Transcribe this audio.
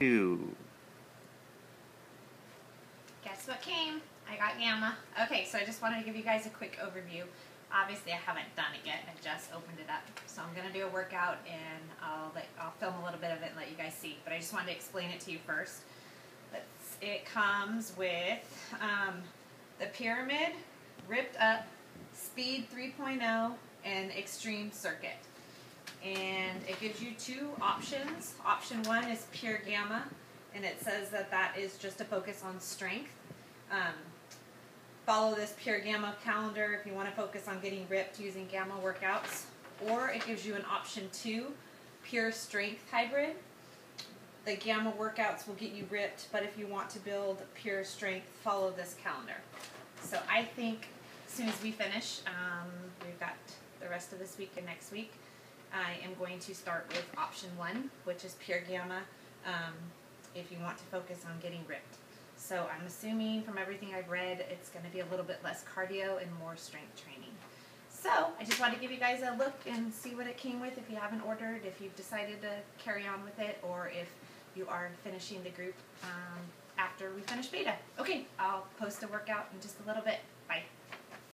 Two. Guess what came? I got Gamma. Okay, so I just wanted to give you guys a quick overview. Obviously, I haven't done it yet. I just opened it up. So I'm going to do a workout and I'll, let, I'll film a little bit of it and let you guys see. But I just wanted to explain it to you first. Let's, it comes with um, the Pyramid, Ripped Up, Speed 3.0, and Extreme Circuit. And it gives you two options. Option one is Pure Gamma, and it says that that is just a focus on strength. Um, follow this Pure Gamma calendar if you want to focus on getting ripped using Gamma workouts. Or it gives you an option two, Pure Strength Hybrid. The Gamma workouts will get you ripped, but if you want to build pure strength, follow this calendar. So I think as soon as we finish, um, we've got the rest of this week and next week. I am going to start with option one, which is pure gamma, um, if you want to focus on getting ripped. So I'm assuming from everything I've read, it's going to be a little bit less cardio and more strength training. So I just wanted to give you guys a look and see what it came with if you haven't ordered, if you've decided to carry on with it, or if you are finishing the group um, after we finish beta. Okay, I'll post a workout in just a little bit. Bye.